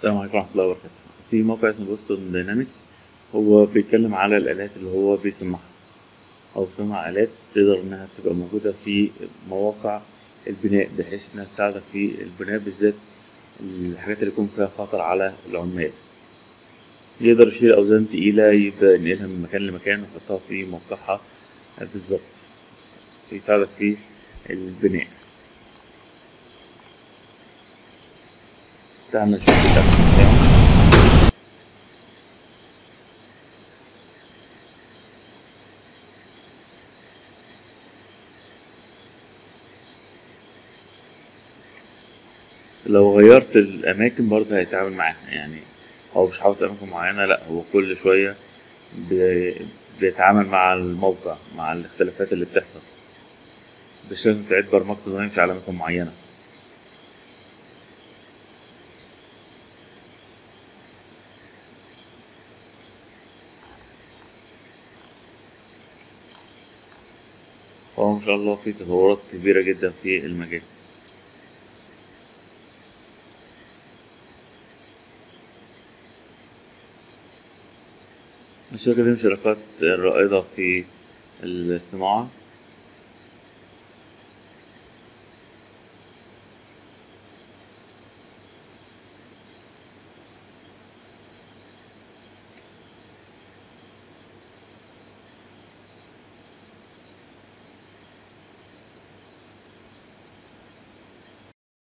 السلام عليكم ورحمة الله وبركاته. في موقع اسمه Boston Dynamics هو بيتكلم على الآلات اللي هو بيصنعها. أو بيصنع آلات تقدر إنها تبقى موجودة في مواقع البناء بحيث إنها تساعدك في البناء بالذات الحاجات اللي يكون فيها خطر على العمال. يقدر يشيل أوزان تقيلة يبدأ ينقلها من مكان لمكان ويحطها في موقعها بالظبط. يساعدك في البناء. تعال نشوف الأكشن بتاعه لو غيرت الأماكن برضه هيتعامل معاها يعني هو مش عاوز أماكن معينة لأ هو كل شوية بي- بيتعامل مع الموقع مع الاختلافات اللي بتحصل. مش لازم تعيد برمجته إنه يمشي على أماكن معينة. هو ما شاء الله في تطورات كبيرة جدا في المجال. الشركة دي من الشركات الرائدة في الصناعة